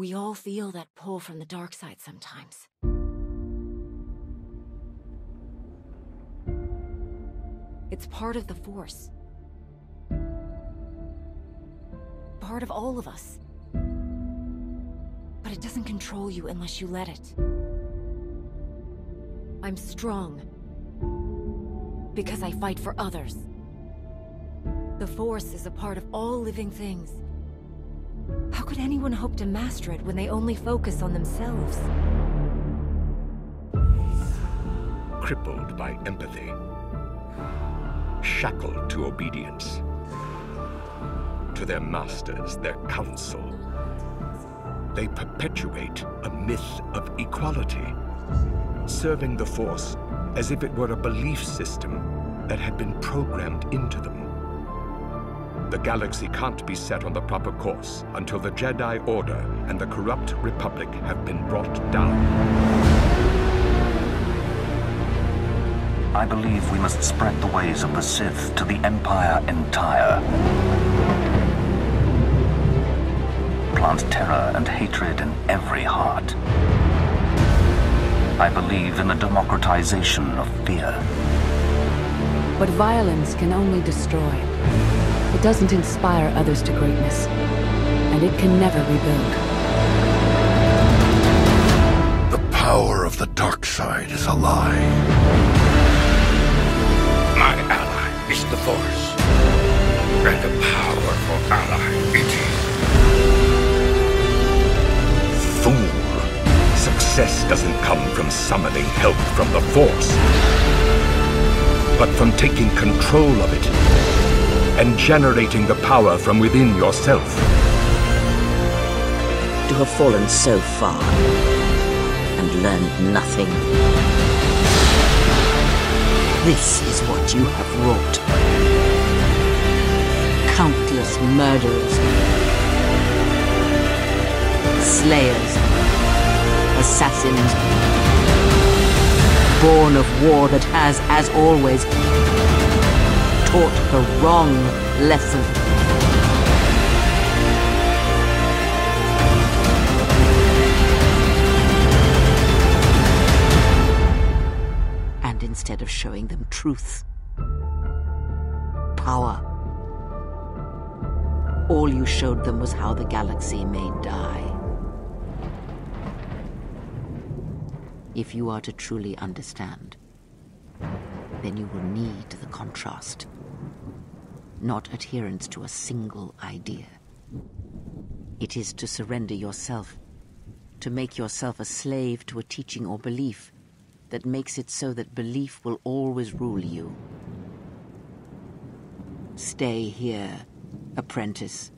We all feel that pull from the dark side sometimes. It's part of the Force. Part of all of us. But it doesn't control you unless you let it. I'm strong. Because I fight for others. The Force is a part of all living things. How could anyone hope to master it when they only focus on themselves? Crippled by empathy. Shackled to obedience. To their masters, their council. They perpetuate a myth of equality, serving the Force as if it were a belief system that had been programmed into them. The galaxy can't be set on the proper course until the Jedi Order and the corrupt Republic have been brought down. I believe we must spread the ways of the Sith to the Empire entire. Plant terror and hatred in every heart. I believe in the democratization of fear. But violence can only destroy. It doesn't inspire others to greatness, and it can never rebuild. The power of the dark side is a lie. My ally is the Force, and a powerful ally it is. Fool! Success doesn't come from summoning help from the Force, but from taking control of it and generating the power from within yourself. To have fallen so far and learned nothing. This is what you have wrought. Countless murderers, slayers, assassins, born of war that has, as always, taught the wrong lesson. And instead of showing them truth, power, all you showed them was how the galaxy may die. If you are to truly understand, then you will need the contrast not adherence to a single idea. It is to surrender yourself, to make yourself a slave to a teaching or belief that makes it so that belief will always rule you. Stay here, apprentice.